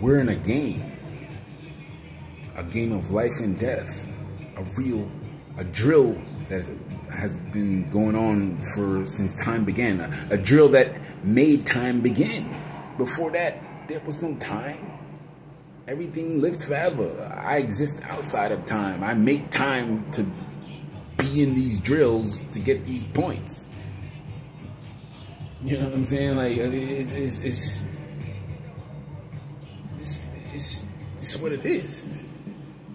We're in a game. A game of life and death. A real, a drill that has been going on for since time began. A, a drill that made time begin. Before that, there was no time. Everything lived forever. I exist outside of time. I make time to be in these drills to get these points. You know what I'm saying? Like it's it's it's it's, what it is.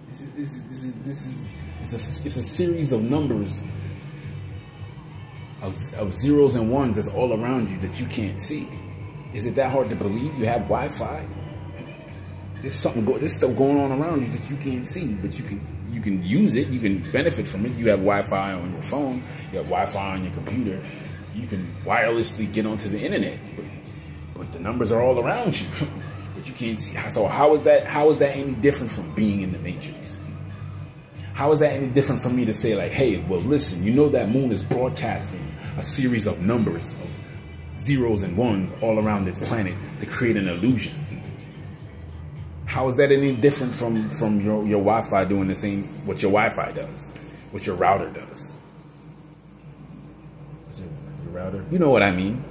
This is this is it's a series of numbers of, of zeros and ones that's all around you that you can't see. Is it that hard to believe? You have Wi-Fi. There's something go, there's stuff going on around you that you can't see, but you can you can use it. You can benefit from it. You have Wi-Fi on your phone. You have Wi-Fi on your computer. You can wirelessly get onto the internet, but, but the numbers are all around you, but you can't see. So how is that? How is that any different from being in the matrix? How is that any different from me to say like, hey, well, listen, you know that moon is broadcasting a series of numbers of zeros and ones all around this planet to create an illusion. How is that any different from from your your Wi-Fi doing the same what your Wi-Fi does, what your router does? Is it your router? You know what I mean.